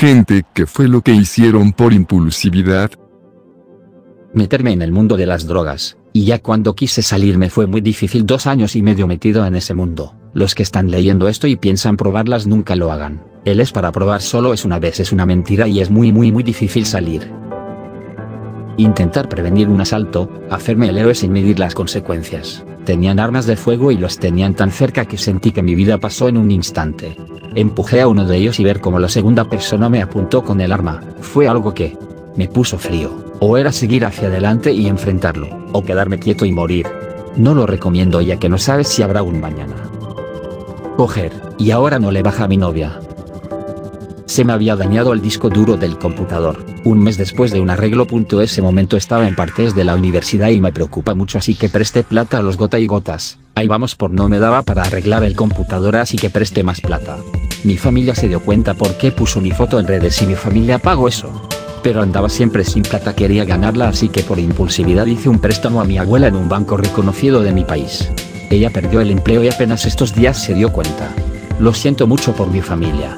Gente, ¿qué fue lo que hicieron por impulsividad? Meterme en el mundo de las drogas, y ya cuando quise salir me fue muy difícil dos años y medio metido en ese mundo. Los que están leyendo esto y piensan probarlas nunca lo hagan. Él es para probar solo es una vez es una mentira y es muy muy muy difícil salir. Intentar prevenir un asalto, hacerme el héroe sin medir las consecuencias. Tenían armas de fuego y los tenían tan cerca que sentí que mi vida pasó en un instante. Empujé a uno de ellos y ver cómo la segunda persona me apuntó con el arma, fue algo que me puso frío. O era seguir hacia adelante y enfrentarlo, o quedarme quieto y morir. No lo recomiendo ya que no sabes si habrá un mañana. Coger, y ahora no le baja a mi novia. Se me había dañado el disco duro del computador, un mes después de un arreglo. Ese momento estaba en partes de la universidad y me preocupa mucho así que presté plata a los gota y gotas. Ahí vamos por no me daba para arreglar el computador así que presté más plata. Mi familia se dio cuenta porque puso mi foto en redes y mi familia pagó eso pero andaba siempre sin plata quería ganarla así que por impulsividad hice un préstamo a mi abuela en un banco reconocido de mi país. Ella perdió el empleo y apenas estos días se dio cuenta. Lo siento mucho por mi familia.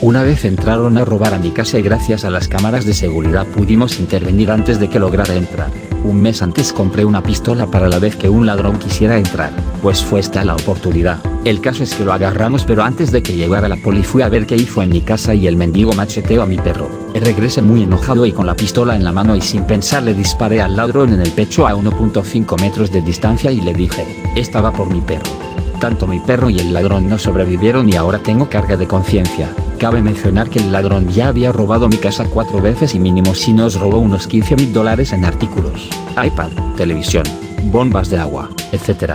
Una vez entraron a robar a mi casa y gracias a las cámaras de seguridad pudimos intervenir antes de que lograra entrar. Un mes antes compré una pistola para la vez que un ladrón quisiera entrar, pues fue esta la oportunidad. El caso es que lo agarramos pero antes de que llegara la poli fui a ver qué hizo en mi casa y el mendigo macheteó a mi perro. Regresé muy enojado y con la pistola en la mano y sin pensar le disparé al ladrón en el pecho a 1.5 metros de distancia y le dije, estaba por mi perro. Tanto mi perro y el ladrón no sobrevivieron y ahora tengo carga de conciencia. Cabe mencionar que el ladrón ya había robado mi casa cuatro veces y mínimo si nos robó unos 15 mil dólares en artículos, iPad, televisión, bombas de agua, etc.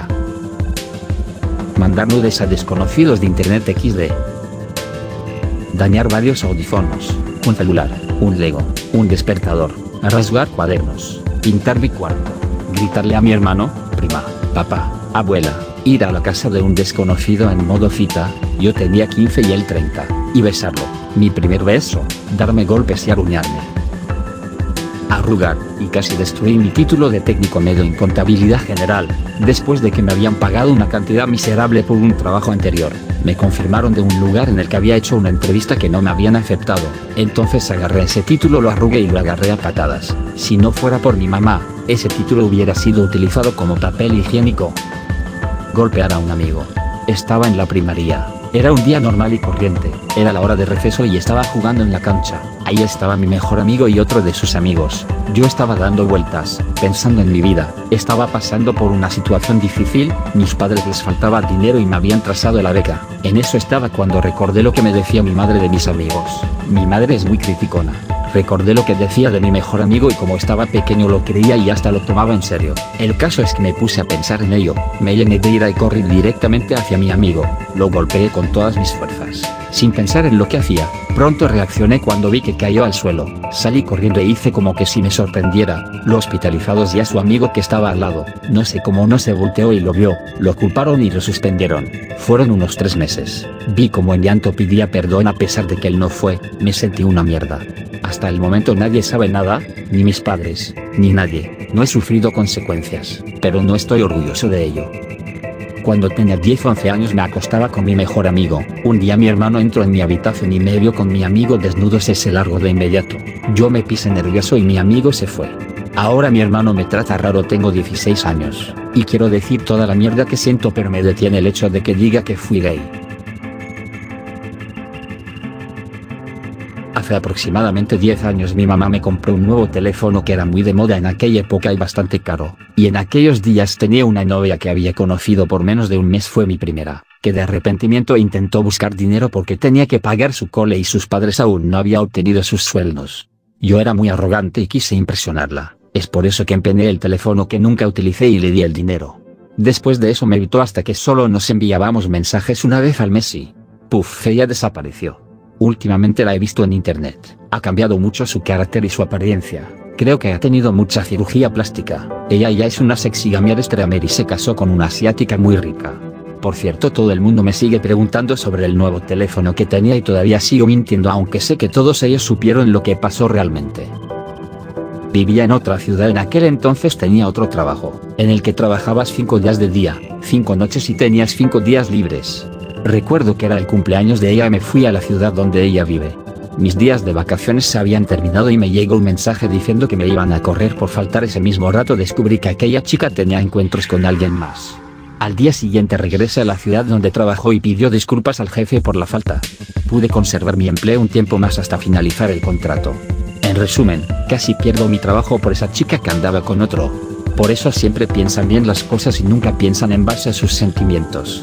Mandar nudes a desconocidos de internet XD. Dañar varios audífonos, un celular, un Lego, un despertador, rasgar cuadernos, pintar mi cuarto, gritarle a mi hermano, prima, papá, abuela, ir a la casa de un desconocido en modo cita, yo tenía 15 y él 30, y besarlo, mi primer beso, darme golpes y aruñarme. Arrugar, y casi destruí mi título de técnico medio en contabilidad general, después de que me habían pagado una cantidad miserable por un trabajo anterior. Me confirmaron de un lugar en el que había hecho una entrevista que no me habían aceptado, entonces agarré ese título, lo arrugué y lo agarré a patadas. Si no fuera por mi mamá, ese título hubiera sido utilizado como papel higiénico. Golpear a un amigo. Estaba en la primaria. Era un día normal y corriente, era la hora de receso y estaba jugando en la cancha. Ahí estaba mi mejor amigo y otro de sus amigos. Yo estaba dando vueltas, pensando en mi vida, estaba pasando por una situación difícil, mis padres les faltaba dinero y me habían trazado la beca. En eso estaba cuando recordé lo que me decía mi madre de mis amigos. Mi madre es muy criticona. Recordé lo que decía de mi mejor amigo y como estaba pequeño lo creía y hasta lo tomaba en serio. El caso es que me puse a pensar en ello, me llené de ira y corrí directamente hacia mi amigo, lo golpeé con todas mis fuerzas. Sin pensar en lo que hacía, pronto reaccioné cuando vi que cayó al suelo, salí corriendo e hice como que si me sorprendiera, lo hospitalizados y a su amigo que estaba al lado, no sé cómo no se volteó y lo vio, lo culparon y lo suspendieron. Fueron unos tres meses. Vi como en llanto pedía perdón a pesar de que él no fue, me sentí una mierda. El momento nadie sabe nada, ni mis padres, ni nadie. No he sufrido consecuencias, pero no estoy orgulloso de ello. Cuando tenía 10 o 11 años me acostaba con mi mejor amigo. Un día mi hermano entró en mi habitación y me vio con mi amigo desnudo se largo de inmediato. Yo me pise nervioso y mi amigo se fue. Ahora mi hermano me trata raro, tengo 16 años. Y quiero decir toda la mierda que siento pero me detiene el hecho de que diga que fui gay. Hace aproximadamente 10 años mi mamá me compró un nuevo teléfono que era muy de moda en aquella época y bastante caro, y en aquellos días tenía una novia que había conocido por menos de un mes fue mi primera, que de arrepentimiento intentó buscar dinero porque tenía que pagar su cole y sus padres aún no había obtenido sus sueldos. Yo era muy arrogante y quise impresionarla, es por eso que empeñé el teléfono que nunca utilicé y le di el dinero. Después de eso me evitó hasta que solo nos enviábamos mensajes una vez al mes y... Puff, ella desapareció. Últimamente la he visto en internet. Ha cambiado mucho su carácter y su apariencia. Creo que ha tenido mucha cirugía plástica. Ella ya es una sexy gamier y se casó con una asiática muy rica. Por cierto todo el mundo me sigue preguntando sobre el nuevo teléfono que tenía y todavía sigo mintiendo aunque sé que todos ellos supieron lo que pasó realmente. Vivía en otra ciudad en aquel entonces tenía otro trabajo, en el que trabajabas 5 días de día, 5 noches y tenías 5 días libres. Recuerdo que era el cumpleaños de ella y me fui a la ciudad donde ella vive. Mis días de vacaciones se habían terminado y me llegó un mensaje diciendo que me iban a correr por faltar ese mismo rato descubrí que aquella chica tenía encuentros con alguien más. Al día siguiente regresé a la ciudad donde trabajó y pidió disculpas al jefe por la falta. Pude conservar mi empleo un tiempo más hasta finalizar el contrato. En resumen, casi pierdo mi trabajo por esa chica que andaba con otro. Por eso siempre piensan bien las cosas y nunca piensan en base a sus sentimientos.